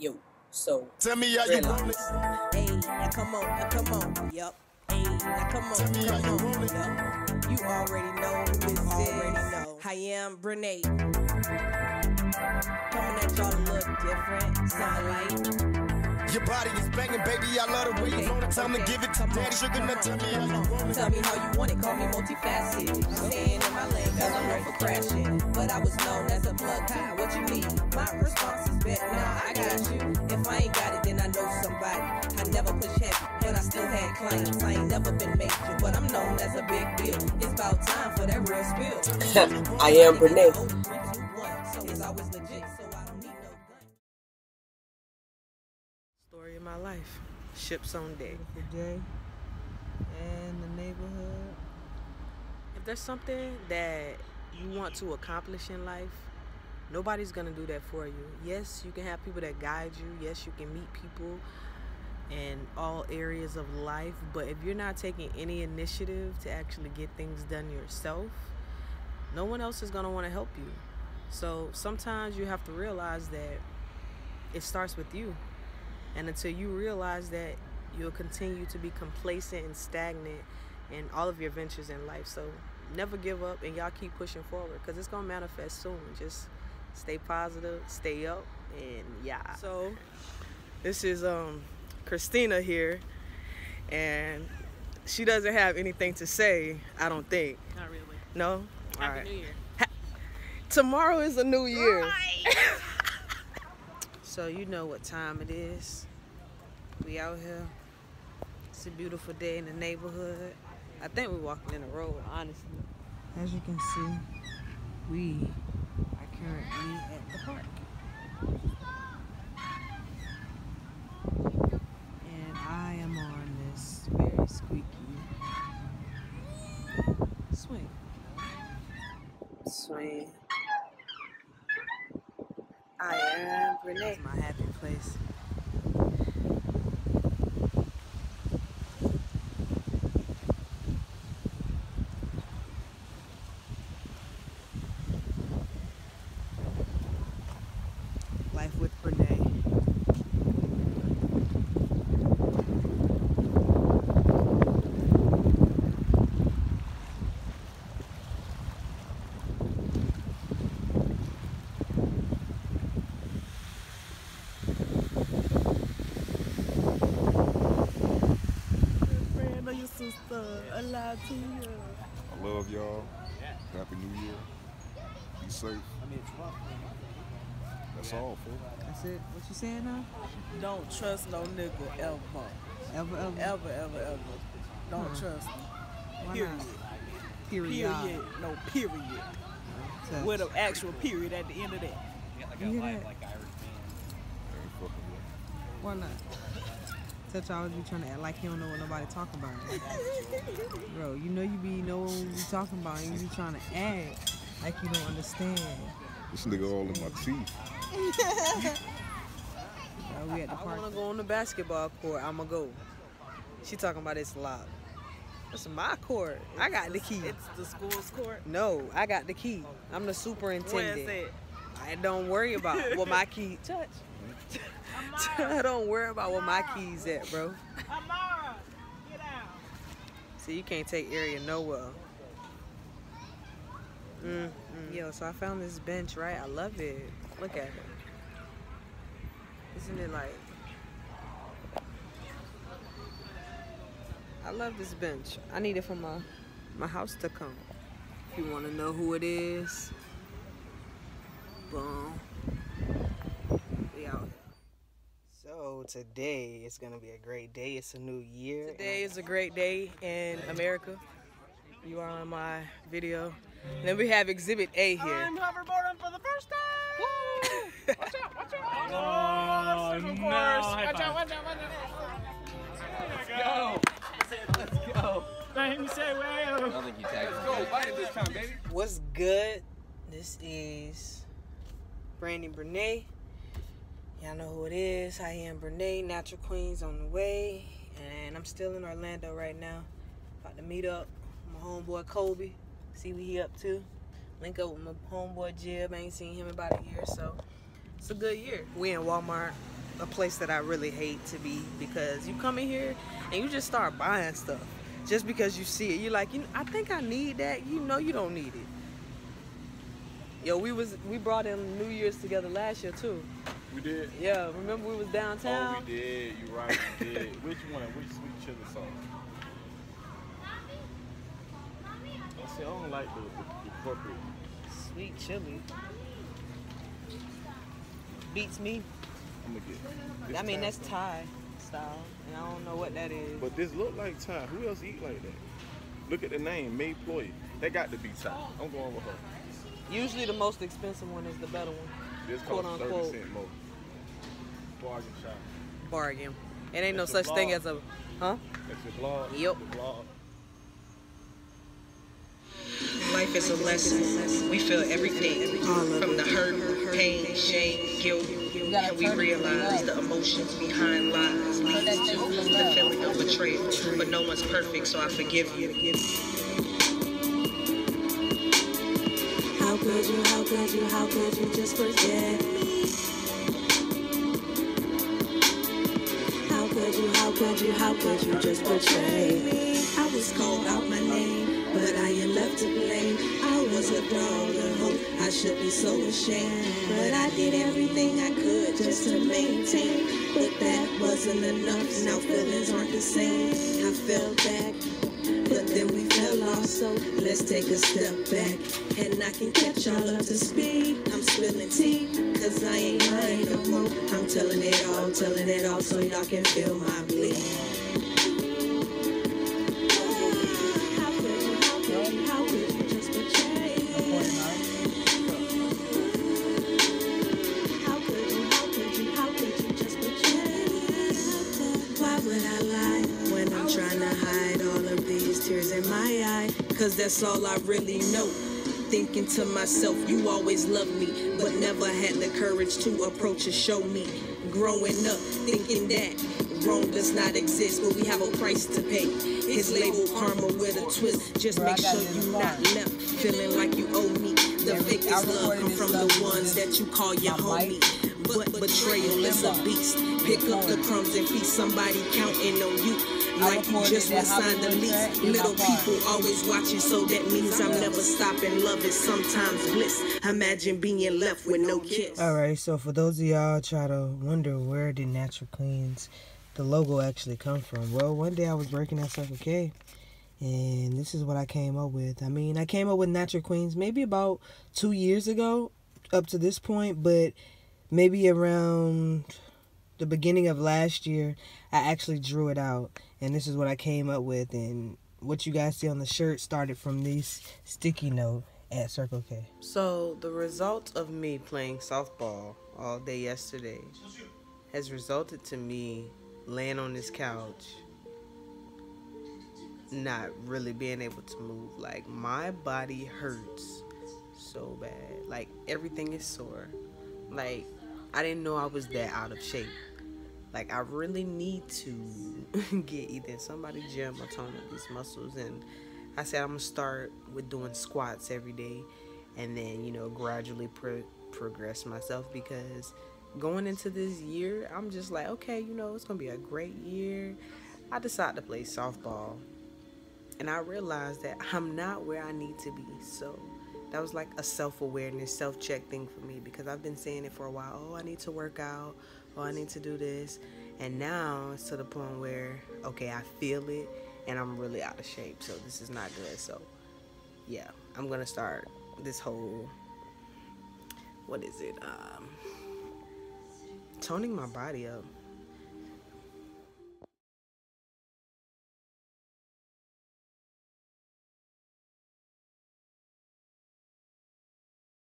Yo, so Tell me how you roll it. Hey, now come on, now come on. Yup. Hey, now come on, Tell me how come you on. roll it. Yup. You already know who this is. Already know. I am Bernay. Coming at y'all a little different. Sound like. Your body is banging, baby. I love the way you roll it. Time to give it to Come daddy. Sugar, come now tell me how you on. roll it. Tell me how you want it, call me multifaceted. Staying in my lane, cause I'm known for crashing. But I was known as a plug guy. What you need? My response is bet, nah, I got you. If I ain't got it, then I know somebody. I never push heavy, but I still had claims. I ain't never been major, but I'm known as a big deal. It's about time for that real spill. I am Bernay. Ships on deck. Beautiful day and the neighborhood. If there's something that you want to accomplish in life, nobody's gonna do that for you. Yes, you can have people that guide you. Yes, you can meet people in all areas of life. But if you're not taking any initiative to actually get things done yourself, no one else is gonna want to help you. So sometimes you have to realize that it starts with you. And until you realize that, you'll continue to be complacent and stagnant in all of your ventures in life. So never give up and y'all keep pushing forward because it's going to manifest soon. Just stay positive, stay up, and yeah. So this is um Christina here, and she doesn't have anything to say, I don't think. Not really. No? All Happy right. New Year. Tomorrow is a new year. So you know what time it is. We out here. It's a beautiful day in the neighborhood. I think we're walking in the road, honestly. As you can see, we are currently at the park. And I am on this very squeaky swing. Swing. I am Renee. It's my happy place. Life with Bernay. Friend of your sister, I to you. I love y'all. Happy New Year. Be safe. That's all, folks. That's it. What you saying now? Don't trust no nigga ever. Ever, ever, Ever, ever, ever. Don't Huh. trust him. Why Period. not? Period. Period. No, period. Touch. With an actual period at the end of that. You hear that? Ain't fucking with. Why not? Touch always be trying to act like he don't know what nobody talking about. Bro, you know you be know what we talking about and you be trying to act like you don't understand. This nigga all in my teeth. Bro, we at the I park. want to go on the basketball court. I'ma go. She talking about it's locked. It's my court. I got the key. It's the school's court. No, I got the key. I'm the superintendent. is it? I don't worry about what my key touch. I don't worry about where my keys at, bro. Amara, get out. See, you can't take area nowhere. Mm, mm. Yo, so I found this bench, right? I love it. Look at it. Isn't it like? I love this bench. I need it for my my house to come. If you want to know who it is, boom. We out here. So today is gonna be a great day. It's a new year. Today is a great day in America. You are on my video. And then we have Exhibit A here. I'm hoverboarding for the first time. watch out, watch out. Oh, no. Watch out, watch out, watch out. Let's go. Let me say, well. What's good? This is Brandy Bernay. Y'all know who it is. I am Bernay, Natural Queens on the way. And I'm still in Orlando right now. About to meet up with my homeboy Kobe. See what he up to. Link up with my homeboy Jib. I ain't seen him in about a year, so it's a good year. We in Walmart. a place that I really hate to be because you come in here and you just start buying stuff just because you see it. You're like, you know, I think I need that. You know, you don't need it. Yo, we was we brought in New Year's together last year too. We did. Yeah, remember we was downtown. Oh, we did. You right. We did. Which one? Which sweet chili sauce? I see. I don't like the, the, the corporate. Sweet chili. Beats me. I'm gonna get. this I mean, that's sauce. Thai style, and I don't know what that is. But this look like Thai. Who else eat like that? Look at the name, Mae Ploy. That got to be Thai. I'm going with her. Usually, the most expensive one is the better one. This Quote, costs 30 unquote. cent more. Bargain shop. Bargain. It ain't no That's your such thing as a, huh? That's your blog. Yep. The blog. Life is a lesson. We feel everything from the hurt, pain, shame, guilt. And we realize the emotions behind lies lead to the feeling of betrayal. But no one's perfect, so I forgive you. Could you, how could you, how could you just forget me? How could you, how could you, how could you just betray me? I was called out my name, but I am left to blame. I was a dog, a hope, I should be so ashamed. But I did everything I could just to maintain. But that wasn't enough, now feelings aren't the same. I fell back, but then we fell off, so let's take a step back. And I can catch y'all up to speed. I'm spilling tea, cause I ain't lying no more. I'm telling it all, telling it all, so y'all can feel my bleed. How could you, how could you, how could you just betray me? How could you, how could you, how could you just betray me? Why would I lie when I'm trying to hide tears in my eye? Cause that's all I really know. Thinking to myself, you always loved me, but never had the courage to approach and show me. Growing up, thinking that wrong does not exist, but we have a price to pay. His label karma with a twist. Just Bro, make sure you not left feeling like you owe me. The Yeah, fakest love come from the ones that you call your homie. But betrayal is a beast. Pick up the crumbs and feed somebody counting on you. Like you just that was signed the Hollywood lease. Little people always watching, so that means I'm never stopping. Love is sometimes bliss. Imagine being left with no kiss. All right, so for those of y'all try to wonder where did Natural Queens, the logo actually come from? Well, one day I was working at Circle K, and this is what I came up with. I mean, I came up with Natural Queens maybe about two years ago, up to this point, but maybe around the beginning of last year, I actually drew it out, and this is what I came up with. And what you guys see on the shirt started from this sticky note at Circle K. So the result of me playing softball all day yesterday has resulted to me laying on this couch, not really being able to move. Like my body hurts so bad. Like everything is sore. Like I didn't know I was that out of shape. Like I really need to get either somebody gym or tone up these muscles. And I said I'm gonna start with doing squats every day and then you know gradually pro- progress myself because going into this year I'm just like okay you know it's gonna be a great year. I decided to play softball and I realized that I'm not where I need to be. So that was like a self-awareness self-check thing for me because I've been saying it for a while. Oh I need to work out oh I need to do this. And now it's to the point where okay I feel it and I'm really out of shape so this is not good. So yeah I'm gonna start this whole what is it um toning my body up